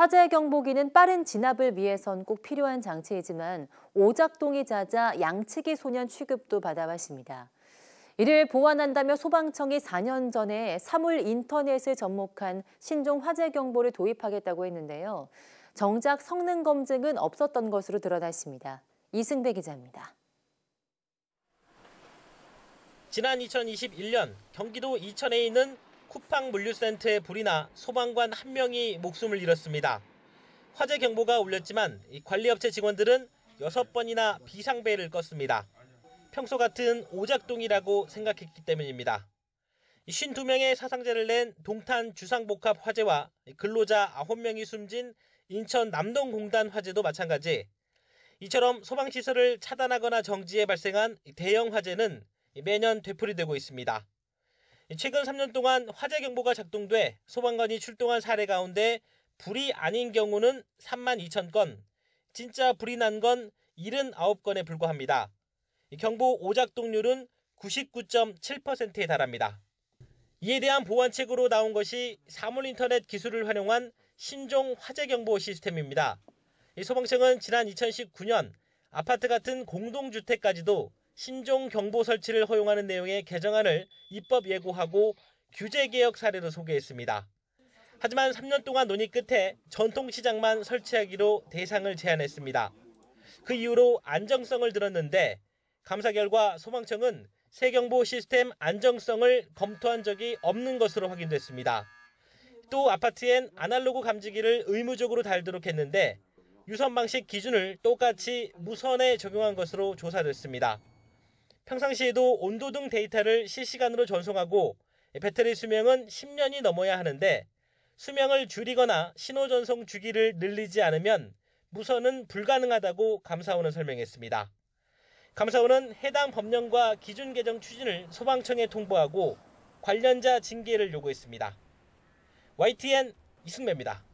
화재 경보기는 빠른 진압을 위해선 꼭 필요한 장치이지만 오작동이 잦아 양치기 소년 취급도 받아왔습니다. 이를 보완한다며 소방청이 4년 전에 사물 인터넷을 접목한 신종 화재 경보를 도입하겠다고 했는데요. 정작 성능 검증은 없었던 것으로 드러났습니다. 이승배 기자입니다. 지난 2021년 경기도 이천에 있는 쿠팡 물류센터에 불이 나 소방관 한 명이 목숨을 잃었습니다. 화재 경보가 울렸지만 관리업체 직원들은 6번이나 비상벨을 껐습니다. 평소 같은 오작동이라고 생각했기 때문입니다. 52명의 사상자를 낸 동탄 주상복합 화재와 근로자 9명이 숨진 인천 남동공단 화재도 마찬가지. 이처럼 소방시설을 차단하거나 정지해 발생한 대형 화재는 매년 되풀이되고 있습니다. 최근 3년 동안 화재 경보가 작동돼 소방관이 출동한 사례 가운데 불이 아닌 경우는 3만 2천 건, 진짜 불이 난 건 79건에 불과합니다. 경보 오작동률은 99.7%에 달합니다. 이에 대한 보완책으로 나온 것이 사물인터넷 기술을 활용한 신종 화재 경보 시스템입니다. 소방청은 지난 2019년 아파트 같은 공동주택까지도 신종 경보 설치를 허용하는 내용의 개정안을 입법 예고하고 규제 개혁 사례로 소개했습니다. 하지만 3년 동안 논의 끝에 전통시장만 설치하기로 대상을 제한했습니다. 그 이후로 안정성을 들었는데 감사 결과 소방청은 세경보 시스템 안정성을 검토한 적이 없는 것으로 확인됐습니다. 또 아파트엔 아날로그 감지기를 의무적으로 달도록 했는데 유선 방식 기준을 똑같이 무선에 적용한 것으로 조사됐습니다. 평상시에도 온도 등 데이터를 실시간으로 전송하고 배터리 수명은 10년이 넘어야 하는데 수명을 줄이거나 신호 전송 주기를 늘리지 않으면 무선은 불가능하다고 감사원은 설명했습니다. 감사원은 해당 법령과 기준 개정 추진을 소방청에 통보하고 관련자 징계를 요구했습니다. YTN 이승배입니다.